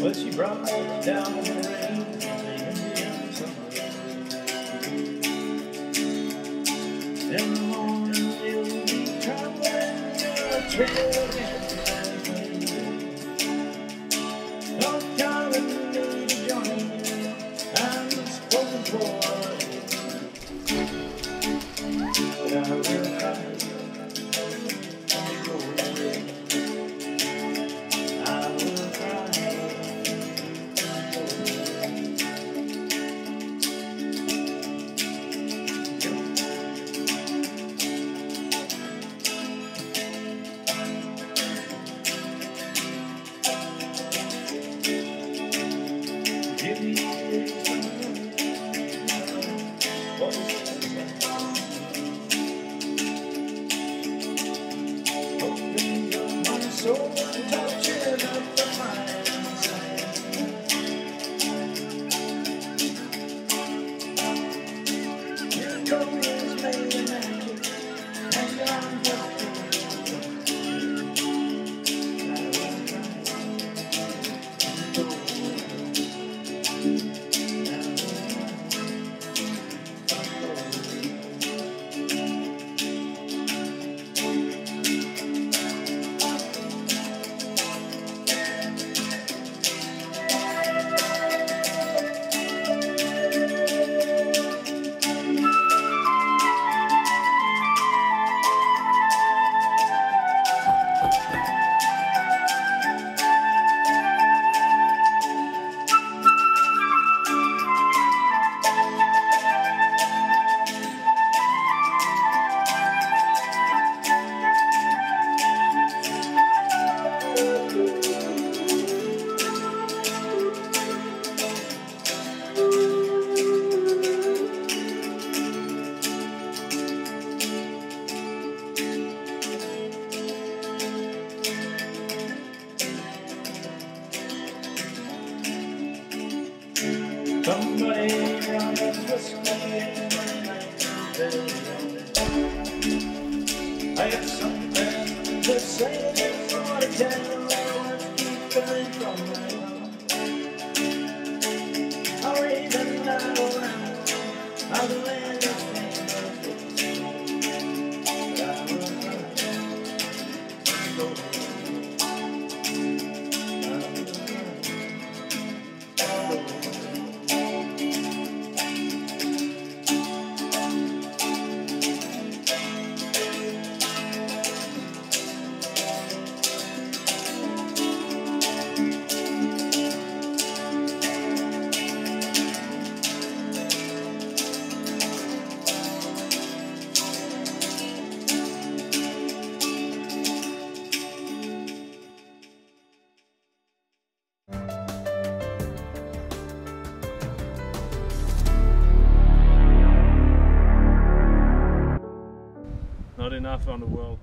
But she brought me down the rain. In the morning you'll be traveling your trail my Somebody night I have something to say before I tell enough on the world.